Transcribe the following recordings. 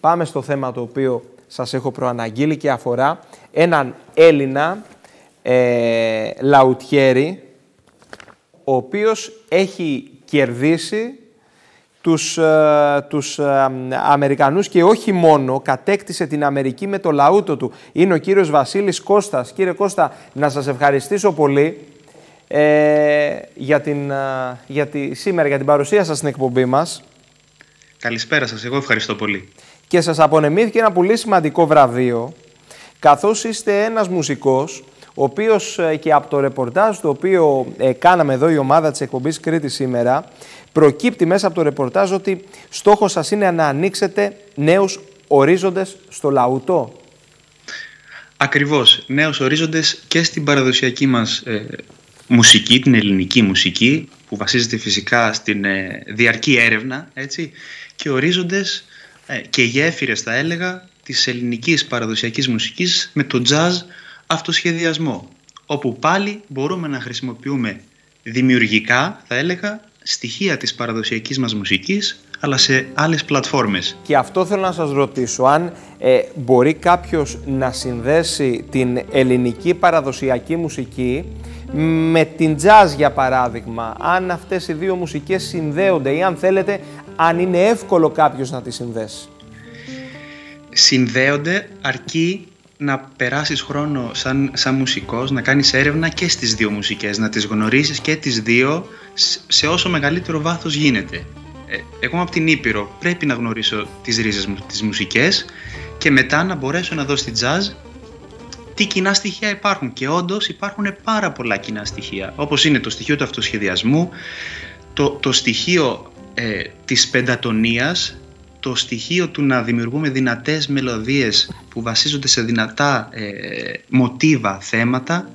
πάμε στο θέμα το οποίο σας έχω προαναγγείλει και αφορά έναν Έλληνα ε, λαουτιέρη, ο οποίος έχει κερδίσει τους, ε, τους ε, Αμερικανούς και όχι μόνο, κατέκτησε την Αμερική με το λαούτο του. Είναι ο κύριος Βασίλης Κώστας. Κύριε Κώστα, να σας ευχαριστήσω πολύ ε, για, την, ε, για τη, σήμερα για την παρουσία σας στην εκπομπή μας. Καλησπέρα σας, εγώ ευχαριστώ πολύ. Και σας απονεμήθηκε ένα πολύ σημαντικό βραβείο, καθώς είστε ένας μουσικός, ο οποίος και από το ρεπορτάζ το οποίο κάναμε εδώ η ομάδα της εκπομπής Κρήτη σήμερα, προκύπτει μέσα από το ρεπορτάζ ότι στόχος σας είναι να ανοίξετε νέους ορίζοντες στο λαούτο. Ακριβώς. Νέους ορίζοντες και στην παραδοσιακή μας ε, μουσική, την ελληνική μουσική, που βασίζεται φυσικά στην ε, διαρκή έρευνα, έτσι, και ορίζοντες ε, και γέφυρες θα έλεγα της ελληνικής παραδοσιακής μουσικής με το jazz αυτοσχεδιασμό, όπου πάλι μπορούμε να χρησιμοποιούμε δημιουργικά, θα έλεγα, στοιχεία της παραδοσιακής μας μουσικής αλλά σε άλλες πλατφόρμες. Και αυτό θέλω να σας ρωτήσω, αν ε, μπορεί κάποιος να συνδέσει την ελληνική παραδοσιακή μουσική με την jazz για παράδειγμα, αν αυτές οι δύο μουσικές συνδέονται ή αν θέλετε, αν είναι εύκολο κάποιος να τις συνδέσει. Συνδέονται αρκεί να περάσεις χρόνο σαν, σαν μουσικός, να κάνεις έρευνα και στις δύο μουσικές, να τις γνωρίσεις και τις δύο σε όσο μεγαλύτερο βάθος γίνεται. Ε, εγώ από την Ήπειρο πρέπει να γνωρίσω τις ρίζες μου, τις μουσικές και μετά να μπορέσω να δω στη jazz τι κοινά στοιχεία υπάρχουν και όντως υπάρχουν πάρα πολλά κοινά στοιχεία όπως είναι το στοιχείο του αυτοσχεδιασμού, το, το στοιχείο ε, της πεντατονίας, το στοιχείο του να δημιουργούμε δυνατές μελωδίες που βασίζονται σε δυνατά ε, μοτίβα θέματα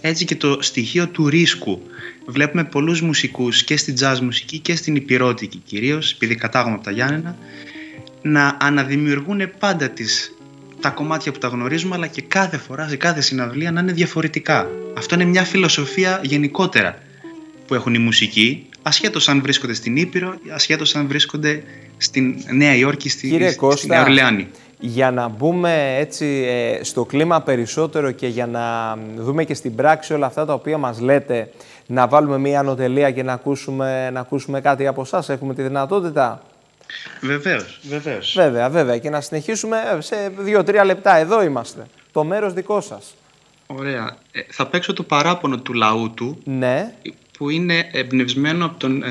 έτσι και το στοιχείο του ρίσκου. Βλέπουμε πολλούς μουσικούς και στην jazz μουσική και στην υπηρώτικη κυρίως, επειδή κατάγομαι από τα Γιάννενα, να αναδημιουργούν πάντα τις, τα κομμάτια που τα γνωρίζουμε, αλλά και κάθε φορά, σε κάθε συναυλία να είναι διαφορετικά. Αυτό είναι μια φιλοσοφία γενικότερα που έχουν οι μουσικοί, ασχέτως αν βρίσκονται στην Ήπειρο, ασχέτως αν βρίσκονται στην Νέα Υόρκη, στη, Κύριε στη Νέα Ορλεάνη για να μπούμε έτσι ε, στο κλίμα περισσότερο και για να δούμε και στην πράξη όλα αυτά τα οποία μας λέτε, να βάλουμε μία ανωτελεία και να ακούσουμε, να ακούσουμε κάτι από εσά. Έχουμε τη δυνατότητα; Βεβαίως, βεβαίως. Βέβαια, βέβαια. Και να συνεχίσουμε ε, σε δύο-τρία λεπτά. Εδώ είμαστε. Το μέρος δικό σας. Ωραία. Ε, θα παίξω το παράπονο του λαού του. Ναι. Που είναι εμπνευσμένο από τον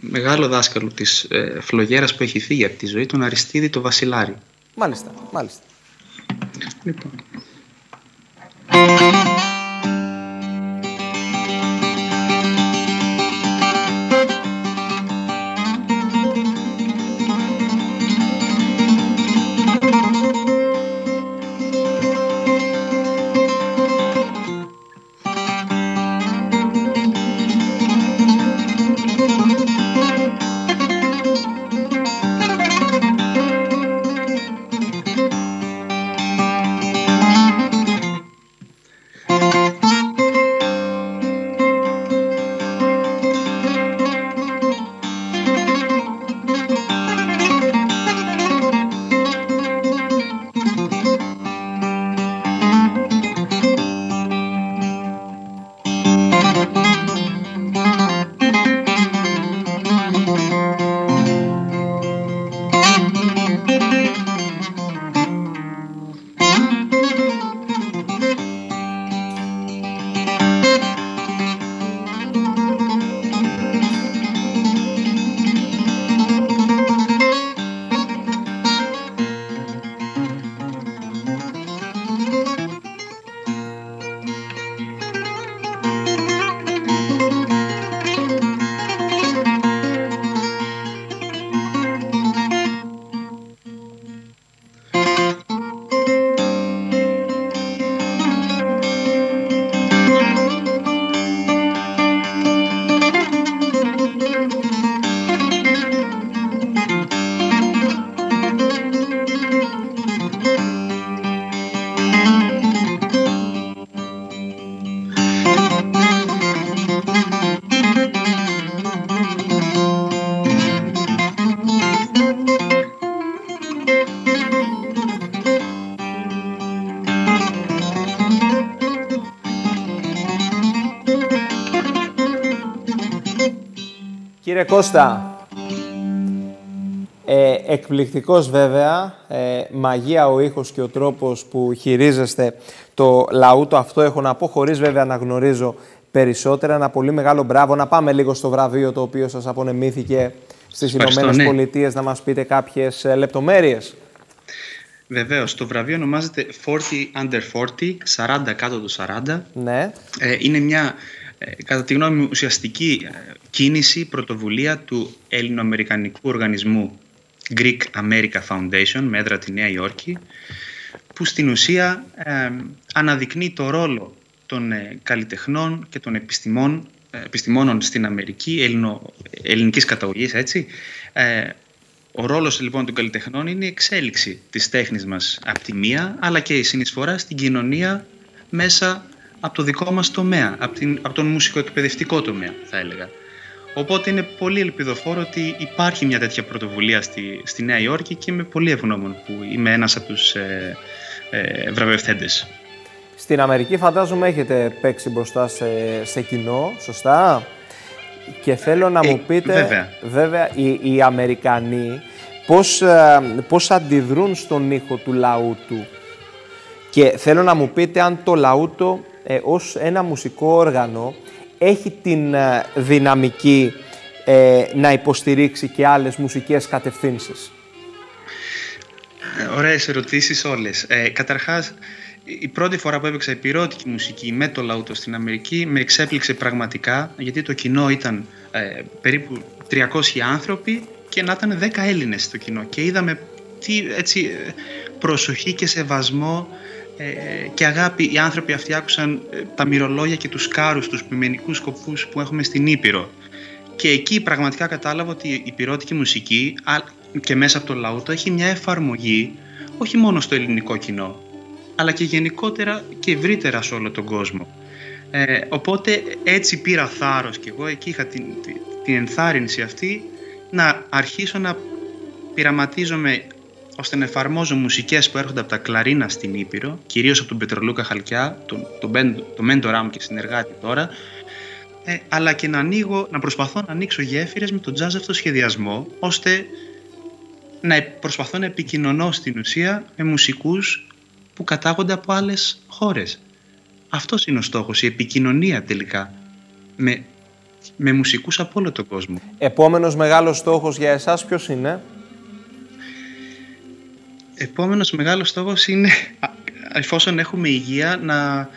μεγάλο δάσκαλο της ε, φλογέρας που έχει φύγει από τη ζωή, τον Αριστίδη το Βασιλάρη. Μάλιστα, μάλιστα. Λοιπόν. Κύριε Κώστα, ε, εκπληκτικός βέβαια, ε, μαγεία ο ήχος και ο τρόπος που χειρίζεστε το λαούτο. Αυτό έχω να πω, χωρίς βέβαια να γνωρίζω περισσότερα. Ένα πολύ μεγάλο μπράβο. Να πάμε λίγο στο βραβείο το οποίο σας απονεμήθηκε στις Ηνωμένες ναι. Πολιτείες, να μας πείτε κάποιες ε, λεπτομέρειες. Βεβαίως, το βραβείο ονομάζεται 40 under 40, 40 κάτω του 40. Ναι. Ε, είναι μια, ε, κατά τη γνώμη μου, ουσιαστική ε, κίνηση, πρωτοβουλία του ελληνοαμερικανικού οργανισμού Greek America Foundation με έδρα τη Νέα Υόρκη που στην ουσία αναδεικνύει το ρόλο των καλλιτεχνών και των επιστημών, επιστημόνων στην Αμερική, ελληνο, ελληνικής καταγωγής, έτσι, ο ρόλος λοιπόν των καλλιτεχνών είναι η εξέλιξη της τέχνης μας από τη μία, αλλά και η συνεισφορά στην κοινωνία μέσα από το δικό μας τομέα, από, την, από τον μουσικοεκπαιδευτικό τομέα θα έλεγα. Οπότε είναι πολύ ελπιδοφόρο ότι υπάρχει μια τέτοια πρωτοβουλία στη, στη Νέα Υόρκη και είμαι πολύ ευγνώμων που είμαι ένας από τους ε, ε, βραβευθέντες. Στην Αμερική φαντάζομαι έχετε παίξει μπροστά σε, σε κοινό, σωστά; Και θέλω να μου ε, πείτε, βέβαια, βέβαια οι, οι Αμερικανοί πώς, ε, πώς αντιδρούν στον ήχο του λαού του. Και θέλω να μου πείτε αν το λαούτο ε, ως ένα μουσικό όργανο έχει την ε, δυναμική να υποστηρίξει και άλλες μουσικές κατευθύνσεις. Ωραίες ερωτήσεις όλες. Ε, καταρχάς, η πρώτη φορά που έπαιξα επιρώτικη μουσική με το λαούτο στην Αμερική με εξέπληξε πραγματικά γιατί το κοινό ήταν ε, περίπου 300 άνθρωποι και να ήταν 10 Έλληνες στο κοινό και είδαμε τι έτσι, προσοχή και σεβασμό ε, και αγάπη οι άνθρωποι αυτοί άκουσαν ε, τα μυρολόγια και τους κάρους, τους ποιμενικούς σκοπούς που έχουμε στην Ήπειρο και εκεί πραγματικά κατάλαβα ότι η πυρότικη μουσική και μέσα από το λαούτο έχει μια εφαρμογή όχι μόνο στο ελληνικό κοινό αλλά και γενικότερα και ευρύτερα σε όλο τον κόσμο. Ε, οπότε έτσι πήρα θάρρος και εγώ εκεί είχα την, την ενθάρρυνση αυτή να αρχίσω να πειραματίζομαι ώστε να εφαρμόζω μουσικές που έρχονται από τα κλαρίνα στην Ήπειρο, κυρίως από τον Πετρολούκα Χαλκιά, τον, τον, τον μέντορά μου και συνεργάτη τώρα, ε, αλλά και να, ανοίγω, να προσπαθώ να ανοίξω γέφυρες με τον jazz αυτό σχεδιασμό, ώστε να προσπαθώ να επικοινωνώ στην ουσία με μουσικούς που κατάγονται από άλλες χώρες. Αυτός είναι ο στόχος, η επικοινωνία τελικά με, με μουσικούς από όλο τον κόσμο. Επόμενος μεγάλος στόχος για εσάς ποιος είναι; Επόμενος μεγάλος στόχος είναι, εφόσον έχουμε υγεία, να,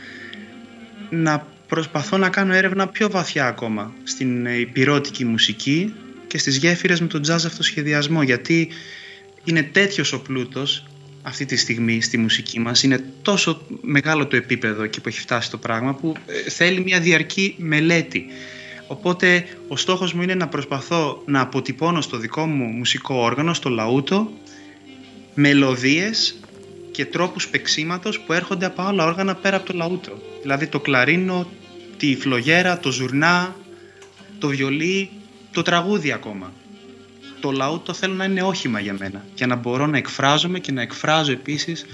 να προσπαθώ να κάνω έρευνα πιο βαθιά ακόμα στην υπηρώτικη μουσική και στις γέφυρες με τον jazz αυτοσχεδιασμό γιατί είναι τέτοιος ο πλούτος αυτή τη στιγμή στη μουσική μας είναι τόσο μεγάλο το επίπεδο και που έχει φτάσει το πράγμα που ε, θέλει μια διαρκή μελέτη. Οπότε ο στόχος μου είναι να προσπαθώ να αποτυπώνω στο δικό μου μουσικό όργανο, στο λαούτο, μελωδίες και τρόπους παίξήματος που έρχονται από άλλα όργανα πέρα από το λαούτο. Δηλαδή το κλαρίνο, τη φλογέρα, το ζουρνά, το βιολί, το τραγούδι ακόμα το λαούτο θέλω να είναι όχημα για μένα. Για να μπορώ να εκφράζομαι και να εκφράζω επίσης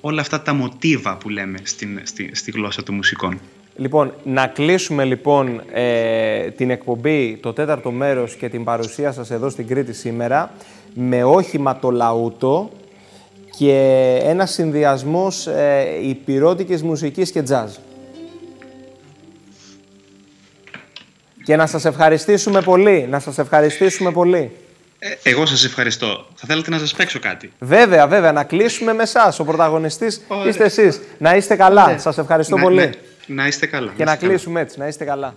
όλα αυτά τα μοτίβα που λέμε στην, στη, στη γλώσσα των μουσικών. Λοιπόν, να κλείσουμε λοιπόν ε, την εκπομπή, το τέταρτο μέρος και την παρουσία σας εδώ στην Κρήτη σήμερα με όχημα το λαούτο και ένα συνδυασμός ε, υπηρώτικης μουσικής και τζάζ. Και να σας ευχαριστήσουμε πολύ, να σας ευχαριστήσουμε πολύ. Ε, εγώ σας ευχαριστώ. Θα θέλετε να σας παίξω κάτι; Βέβαια, βέβαια. Να κλείσουμε με εσάς. Ο πρωταγωνιστής είστε εσείς. Να είστε καλά. Σας ευχαριστώ πολύ. Να είστε καλά. Και να, να κλείσουμε έτσι. Να είστε καλά.